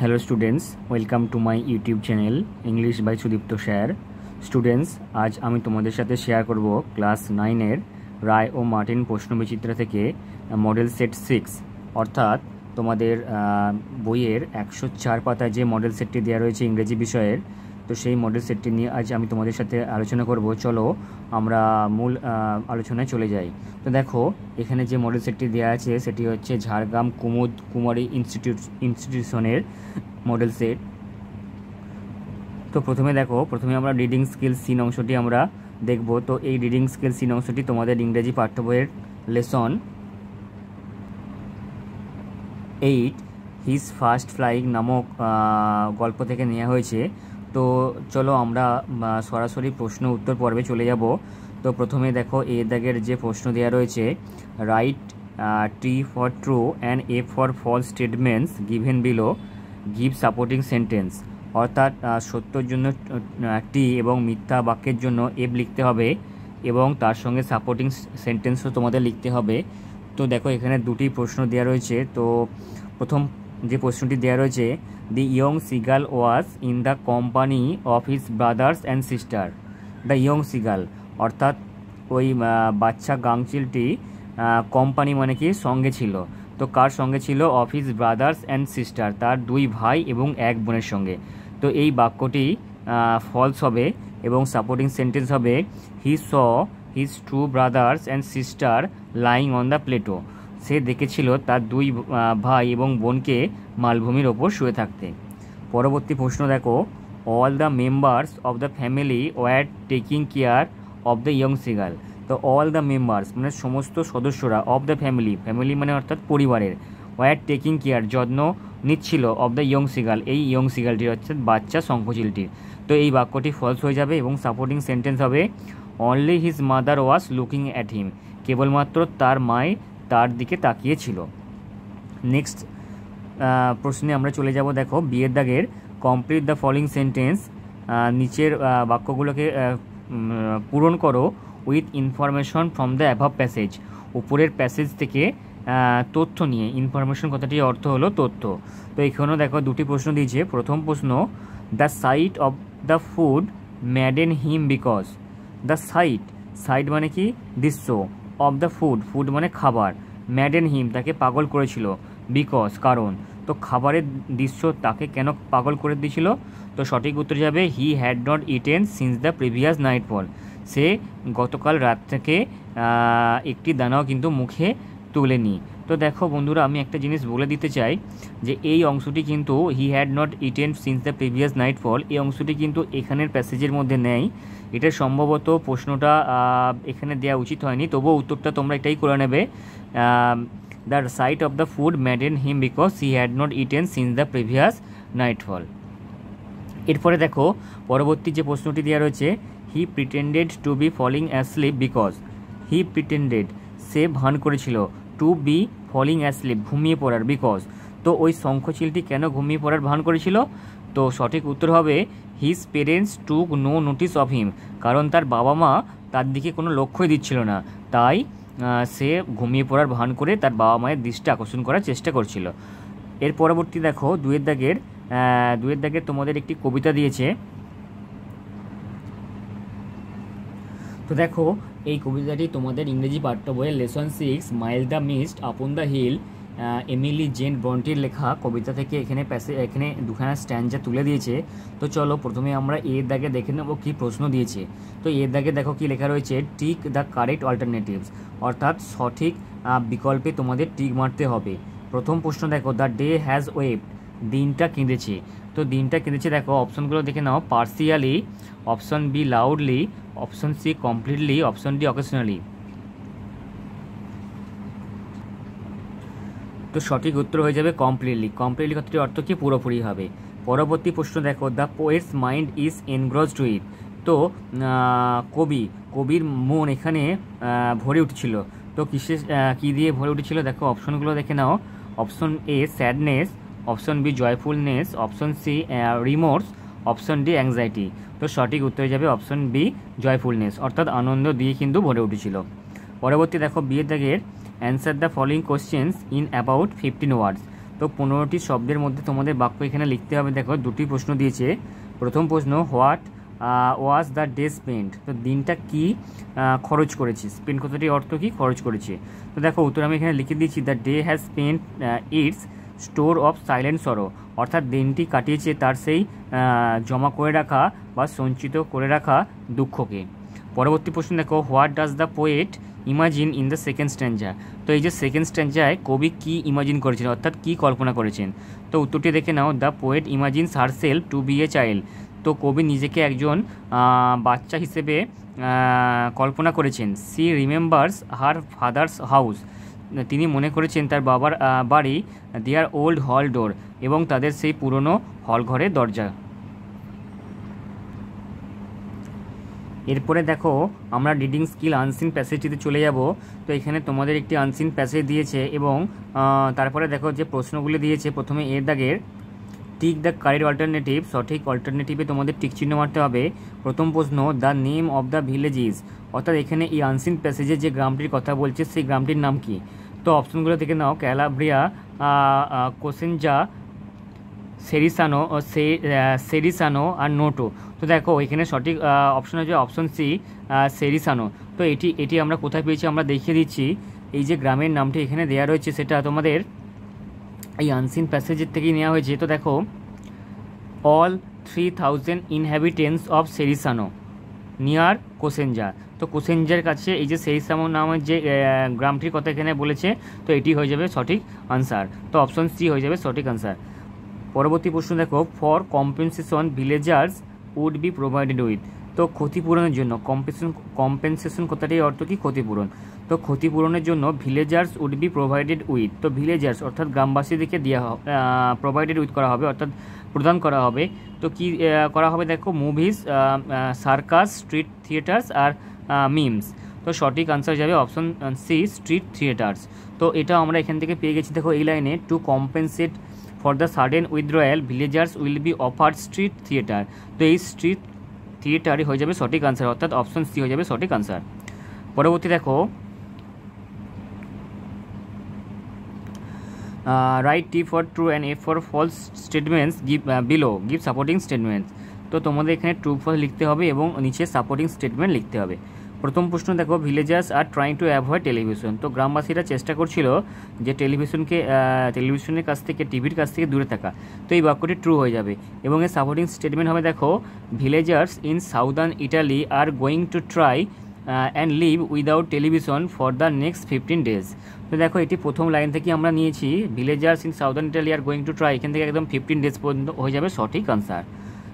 Hello students welcome to my YouTube channel English by Sudipta sir students আজ আমি তোমাদের সাথে শেয়ার করব ক্লাস নাইনের রায় ও মার্টিন প্রশ্নবিচিত্রা থেকে মডেল সেট সিক্স অর্থাৎ তোমাদের বইয়ের একশো চার পাতায় যে মডেল সেটটি দেওয়া রয়েছে ইংরেজি বিষয়ের তো সেই মডেল সেটটি নিয়ে আজ আমি তোমাদের সাথে আলোচনা করব। চলো আমরা মূল আলোচনায় চলে যাই। তো দেখো, এখানে যে মডেল সেটটি দেওয়া আছে, সেটি হচ্ছে ঝাড়গ্রাম কুমুদ কুমারী ইনস্টিটিউট ইনস্টিটিউশনের মডেল সেট তো প্রথমে দেখো, প্রথমে আমরা রিডিং স্কিল সিন অংশটি আমরা দেখব। তো এই রিডিং স্কিল সিন অংশটি তোমাদের ইংরেজি পাঠ্য বইয়ের lesson eight his first flying নামক গল্প থেকে নেওয়া হয়েছে। তো চলো আমরা সরাসরি প্রশ্ন উত্তর পর্বে চলে যাব। তো প্রথমে দেখো এ দাগের যে প্রশ্ন দেওয়া রয়েছে write T for true and A for false statements given below give supporting sentence অর্থাৎ সত্যর জন্য টি এবং মিথ্যা বাক্যের জন্য এফ লিখতে হবে এবং তার সঙ্গে সাপোর্টিং সেন্টেন্সও তোমাদের লিখতে হবে। তো দেখো, এখানে দুটি প্রশ্ন দেওয়া রয়েছে। তো প্রথম যে প্রশ্নটি দেওয়া রয়েছে the young seagull was in the company of his brothers and sister the young seagull অর্থাৎ ওই বাচ্চা গাংচিলটি কোম্পানি মানে কি? সঙ্গে ছিল। তো কার সঙ্গে ছিল? অফিস ব্রাদার্স অ্যান্ড সিস্টার তার দুই ভাই এবং এক বোনের সঙ্গে। তো এই বাক্যটি ফলস হবে এবং সাপোর্টিং সেন্টেন্স হবে he saw his two brothers and sister lying on the plateau সে দেখেছিল তার দুই ভাই এবং বোনকে মালভূমির ওপর শুয়ে থাকতে। পরবর্তী প্রশ্ন, দেখো all the members of the family were taking care of the young seagull তো অল দ্য মেম্বার্স মানে সমস্ত সদস্যরা অফ দ্য ফ্যামিলি ফ্যামিলি মানে অর্থাৎ পরিবারের ওয়ার টেকিং কেয়ার যত্ন নিচ্ছিল অফ দ্য ইয়ং সিগাল এই ইয়ং সিগালটি হচ্ছে বাচ্চা শঙ্খচিলটির তো এই বাক্যটি ফলস হয়ে যাবে এবং সাপোর্টিং সেন্টেন্স হবে only his mother was looking at him কেবলমাত্র তার মায় তার দিকে তাকিয়েছিল। নেক্সট প্রশ্নে আমরা চলে যাব, দেখো, বিয়ের দাগের কমপ্লিট দ্য ফলোইং সেন্টেন্স নিচের বাক্যগুলোকে পূরণ করো with information from the above passage উপরের প্যাসেজ থেকে তথ্য নিয়ে ইনফরমেশন কথাটির অর্থ হলো তথ্য। তো এখানেও দেখো, দুটি প্রশ্ন দিয়েছে। প্রথম প্রশ্ন the sight of the food maddened him because the sight sight মানে কি? দৃশ্য। অফ দ্য ফুড ফুড মানে খাবার। ম্যাডেন হিম তাকে পাগল করেছিল। বিকজ কারণ, তো খাবারের দৃশ্য তাকে কেন পাগল করে দিয়েছিল? তো সঠিক উত্তর যাবে he had not eaten since the previous nightfall সে গতকাল রাত থেকে একটি দানাও কিন্তু মুখে তুলেনি। তো দেখো বন্ধুরা, আমি একটা জিনিস বলে দিতে চাই যে এই অংশটি কিন্তু he had not eaten since the previous nightfall এই অংশটি কিন্তু এখানের প্যাসেজের মধ্যে নেই। এটা সম্ভবত প্রশ্নটা এখানে দেওয়া উচিত হয়নি, তবুও উত্তরটা তোমরা এটাই করে নেবে। The sight of the food maddened him because he had not eaten since the previous nightfall এরপরে দেখো, পরবর্তী যে প্রশ্নটি দেওয়া রয়েছে he pretended to be falling asleep because he pretended সে ভান করেছিল টু বি ফলিং অ্যাসলিপ ঘুমিয়ে পড়ার বিকজ তো ওই শঙ্খচিলটি কেন ঘুমিয়ে পড়ার ভান করেছিল? তো সঠিক উত্তর হবে his parents took no notice of him কারণ তার বাবা মা তার দিকে কোনো লক্ষ্যই দিচ্ছিল না। তাই সে ঘুমিয়ে পড়ার ভান করে তার বাবা মায়ের দৃষ্টি আকর্ষণ করার চেষ্টা করছিল। এর পরবর্তী দেখো, দুয়ের দাগের দুয়ের দাগের তোমাদের একটি কবিতা দিয়েছে। তো দেখো এই কবিতাটি তোমাদের ইংরেজি পাঠ্য বইয়ের lesson six mild the mist upon the hill Emily Jane ব্রন্টির লেখা কবিতা থেকে এখানে প্যাসে এখানে দুখানা স্ট্যান্ডা তুলে দিয়েছে। তো চলো প্রথমে আমরা এর দাগে দেখে নেব কী প্রশ্ন দিয়েছে। তো এর দাগে দেখো কি লেখা রয়েছে টিক দ্য কারেক্ট অল্টারনেটিভস অর্থাৎ সঠিক বিকল্পে তোমাদের টিক মারতে হবে। প্রথম প্রশ্ন দেখো দ্য ডে হ্যাজ ওয়েভ দিনটা কেঁদেছে। তো দিনটা কেঁদেছে দেখো অপশনগুলো দেখে নাও partially option B loudly option C completely option D occasionally তো সঠিক উত্তর হয়ে যাবে কমপ্লিটলি কমপ্লিটলি কথাটির অর্থ কি? পুরোপুরি হবে। পরবর্তী প্রশ্ন দেখো the poet's mind is engrossed with তো আহ, কবি কবির মন এখানে ভরে উঠছিল। তো কিসে কি দিয়ে ভরে উঠেছিল? দেখো অপশনগুলো দেখে নাও। Option A sadness option B joyfulness option C remorse option D anxiety তো সঠিক উত্তর যাবে অপশন বি জয়ফুলনেস অর্থাৎ আনন্দ দিয়ে কিন্তু ভরে উঠেছিল। পরবর্তী দেখো বিয়ের দাগের answer the following questions in about fifteen words তো পনেরোটি শব্দের মধ্যে তোমাদের বাক্য এখানে লিখতে হবে। দেখো, দুটি প্রশ্ন দিয়েছে। প্রথম প্রশ্ন what was the day spend তো দিনটা কি খরচ করেছে? স্পেন্ড কথাটি অর্থ কি, খরচ করেছে? তো দেখো, উত্তর আমি এখানে লিখে দিয়েছি। The day has spend its store of silent sorrow অর্থাৎ দিনটি কাটিয়েছে তার সেই জমা করে রাখা বা সঞ্চিত করে রাখা দুঃখকে। পরবর্তী প্রশ্ন দেখো, what does the poet imagine in the second stanza? তো এই যে সেকেন্ড স্ট্যান্ডায় কবি কী ইমাজিন করেছেন, অর্থাৎ কী কল্পনা করেছেন? তো উত্তরটি দেখে নাও, the poet imagine herself to be a child. তো কবি নিজেকে একজন বাচ্চা হিসেবে কল্পনা করেছেন। She remembers her father's house. তিনি মনে করেছেন তার বাবার বাড়ি দেয়ার ওল্ড হল ডোর এবং তাদের সেই পুরনো হল ঘরের দরজা। এরপরে দেখো, আমরা রিডিং স্কিল আনসিন প্যাসেজটিতে চলে যাব। তো এখানে তোমাদের একটি আনসিন প্যাসেজ দিয়েছে এবং তারপরে দেখো যে প্রশ্নগুলি দিয়েছে প্রথমে এর দাগের। টিক দ্য কারেক্ট অল্টারনেটিভ সঠিক অল্টারনেটিভে তোমাদের টিক চিহ্ন মারতে হবে। প্রথম প্রশ্ন the name of the villages অর্থাৎ এখানে এই আনসিন প্যাসেজে যে গ্রামটির কথা বলছে, সেই গ্রামটির নাম কি? তো অপশনগুলো দেখে নাও। ক্যালাব্রিয়া কোসেনজা, সেরিসানো সেরিসানো আর নোটো। তো দেখো, এখানে সঠিক অপশন হচ্ছে অপশন সি সেরিসানো। তো এটি এটি আমরা কোথায় পেয়েছি আমরা দেখিয়ে দিচ্ছি। এই যে গ্রামের নামটি এখানে দেওয়া রয়েছে, সেটা তোমাদের এই আনসিন প্যাসেজের থেকেই নেওয়া হয়েছে। তো দেখো all three thousand inhabitants of Cerisano near Cosenza তো কোসেঞ্জার কাছে, এই যে সেরিসামো নামের যে গ্রামটির কথা এখানে বলেছে, তো এটি হয়ে যাবে সঠিক আনসার তো অপশন সি হয়ে যাবে সঠিক আনসার পরবর্তী প্রশ্ন দেখো for compensation villagers would be provided with তো ক্ষতিপূরণের জন্য কম্পেনসেশন কম্পেনসেশন কথাটির অর্থ কি? ক্ষতিপূরণ। তো ক্ষতিপূরণের জন্য villagers would be provided with তো ভিলেজার্স অর্থাৎ গ্রামবাসীদেরকে দেওয়া প্রোভাইডেড উইথ করা হবে, অর্থাৎ প্রদান করা হবে। তো কি করা হবে দেখো মুভিস সার্কাস স্ট্রিট থিয়েটার্স আর মিমস তো সঠিক আনসার যাবে অপশন সি স্ট্রিট থিয়েটার্স তো এটা আমরা এখান থেকে পেয়ে গেছি। দেখো এই লাইনে to compensate for the sudden withdrawal villagers will be offer street theatre তো এই স্ট্রিট থিয়েটারই হয়ে যাবে সঠিক আনসার অর্থাৎ অপশন সি হয়ে যাবে সঠিক আনসার পরবর্তী দেখো write T for true and F for false statements give below give supporting statements তো তোমাদের এখানে ট্রু ফলস লিখতে হবে এবং নিচে সাপোর্টিং স্টেটমেন্ট লিখতে হবে। প্রথম প্রশ্ন দেখো villagers are trying to avoid television তো গ্রামবাসীরা চেষ্টা করছিল যে টেলিভিশনকে টেলিভিশনের কাছ থেকে টিভির কাছ থেকে দূরে থাকা। তো এই বাক্যটি ট্রু হয়ে যাবে। এবং এর সাপোর্টিং স্টেটমেন্ট হবে দেখো villagers in southern Italy are going to try and live without television for the next fifteen days তো দেখো, এটি প্রথম লাইন থেকে আমরা নিয়েছি। Villagers in southern Italy are going to try এখান থেকে একদম ফিফটিন ডেজ পর্যন্ত হয়ে যাবে সঠিক আনসার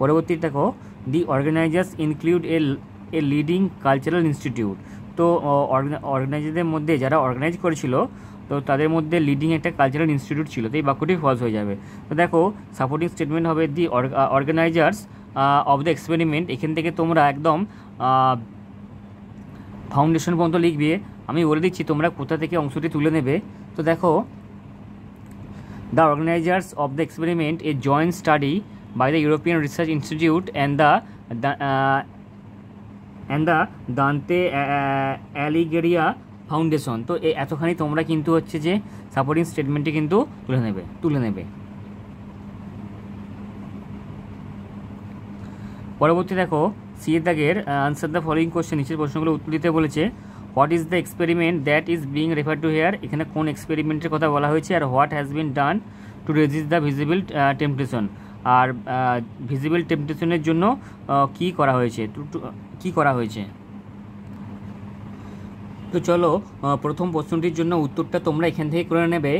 পরবর্তী দেখো the organisers include a a leading cultural institute তো অর্গানাইজারদের মধ্যে যারা অর্গানাইজ করেছিল, তো তাদের মধ্যে লিডিং একটা কালচারাল ইনস্টিটিউট ছিল, তো এই বাক্যটি ফলস হয়ে যাবে। তো দেখো সাপোর্টিং স্টেটমেন্ট হবে the organisers of the experiment এখান থেকে তোমরা একদম ফাউন্ডেশন পর্যন্ত লিখবে। আমি বলে দিচ্ছি, তোমরা কোথা থেকে অংশটি তুলে নেবে। তো দেখো the organisers of the experiment a joint study by the European research institute and the and the Dante অ্যালিগেরিয়া foundation তো এতখানি তোমরা কিন্তু হচ্ছে যে সাপোর্টিং স্টেটমেন্টটি কিন্তু তুলে নেবে তুলে নেবে। পরবর্তী দেখো, সিএ দাগের আনসার দ্য ফলোয়িং কোশ্চেন নিচের প্রশ্নগুলো উত্তর দিতে বলেছে what is the experiment that is being refer to here এখানে কোন এক্সপেরিমেন্টের কথা বলা হয়েছে, আর what has been done to resist the visible temptation R visible টেম্পটেশনের জন্য কি করা হয়েছে? কি করা হয়েছে? তো চলো প্রথম প্রশ্নটির জন্য উত্তরটা তোমরা এখান থেকে করে নেবে।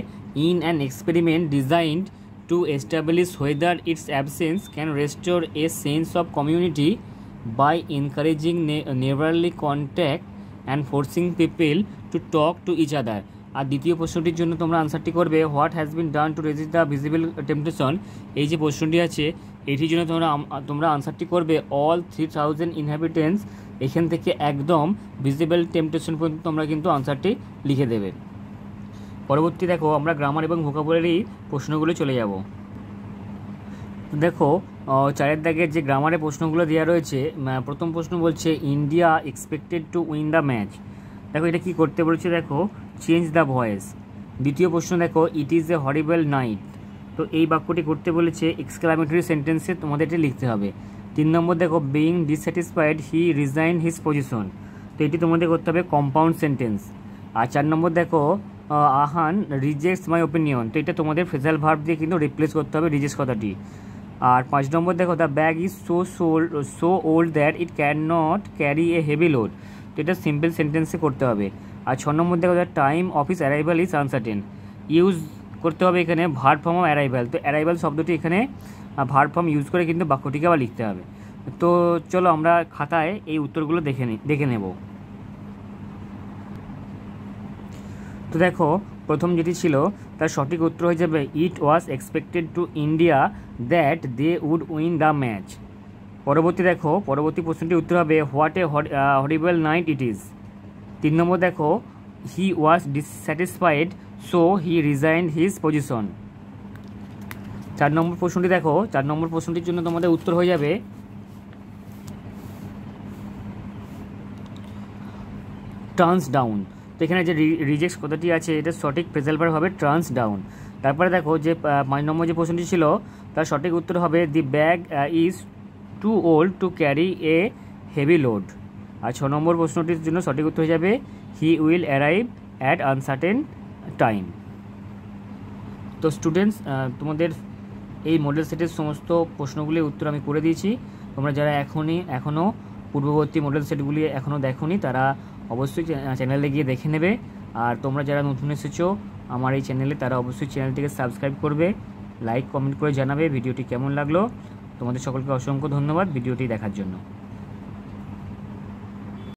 In an experiment designed to establish whether its absence can restore a sense of community by encouraging neighbourly contact and forcing people to talk to each other আর দ্বিতীয় প্রশ্নটির জন্য তোমরা আনসারটি করবে what has been done to resist the visible temptation এই যে প্রশ্নটি আছে, এটির জন্য তোমরা তোমরা আনসারটি করবে অল থ্রি থাউজেন্ড ইনহ্যাবিটেন্টস এখান থেকে একদম ভিজিবল টেম্পটেশন পর্যন্ত তোমরা কিন্তু আনসারটি লিখে দেবে। পরবর্তী দেখো, আমরা গ্রামার এবং ভোকাবুলারি প্রশ্নগুলো চলে যাব। দেখো চারের দাগের যে গ্রামারের প্রশ্নগুলো দেওয়া রয়েছে প্রথম প্রশ্ন বলছে India expected to win the match দেখো, এটা কি করতে বলছে, দেখো চেঞ্জ দ্য ভয়েস দ্বিতীয় প্রশ্ন দেখো it is a horrible night তো এই বাক্যটি করতে বলেছে এক্সক্লামেটরি সেন্টেন্সে তোমাদের এটি লিখতে হবে। তিন নম্বর দেখো being dissatisfied he resign his position তো এটি তোমাদের করতে হবে কম্পাউন্ড সেন্টেন্স আর চার নম্বর দেখো আহান রিজেক্টস মাই ওপিনিয়ন তো এটা তোমাদের ফ্রেজাল ভার্ব দিয়ে কিন্তু রিপ্লেস করতে হবে রিজেক্টস কথাটি। আর পাঁচ নম্বর দেখো the bag is so sole so old that it can not carry a heavy load তো এটা সিম্পল সেন্টেন্সে করতে হবে। আর ছ নম্বর দেখো the time of his arrival is uncertain use করতে হবে এখানে ভার্ব ফর্ম অফ অ্যারাইভাল তো অ্যারাইভাল শব্দটি এখানে ভার্ব ফর্ম ইউজ করে কিন্তু বাক্যটিকে আবার লিখতে হবে। তো চলো আমরা খাতায় এই উত্তরগুলো দেখে নি, দেখে নেব। তো দেখো, প্রথম যেটি ছিল, তার সঠিক উত্তর হয়ে যাবে it was expected to India that they would win the match পরবর্তী দেখো, পরবর্তী প্রশ্নটির উত্তর হবে what a horrible night it is তিন নম্বর দেখো he was dissatisfied so he resign his position চার নম্বর প্রশ্নটি দেখো, চার নম্বর প্রশ্নটির জন্য তোমাদের উত্তর হয়ে যাবে টার্নস ডাউন তো এখানে যে রিজেক্ট কথাটি আছে, এটা সঠিক প্রেজালভার হবে ট্রান্স ডাউন তারপরে দেখো যে পাঁচ নম্বর যে প্রশ্নটি ছিল, তার সঠিক উত্তর হবে the bag is too old to carry a heavy load আর ছ নম্বর প্রশ্নটির জন্য সঠিক উত্তর হয়ে যাবে he will arrive at uncertain time তো স্টুডেন্টস তোমাদের এই মডেল সেটের সমস্ত প্রশ্নগুলির উত্তর আমি করে দিয়েছি। তোমরা যারা এখনই এখনও পূর্ববর্তী মডেল সেটগুলি এখনও দেখোনি, তারা অবশ্যই চ্যানেলে গিয়ে দেখে নেবে। আর তোমরা যারা নতুন এসেছ, আমার এই চ্যানেলে তারা অবশ্যই চ্যানেলটিকে সাবস্ক্রাইব করবে লাইক কমেন্ট করে জানাবে, ভিডিওটি কেমন লাগল। তোমাদের সকলকে অসংখ্য ধন্যবাদ ভিডিওটি দেখার জন্য।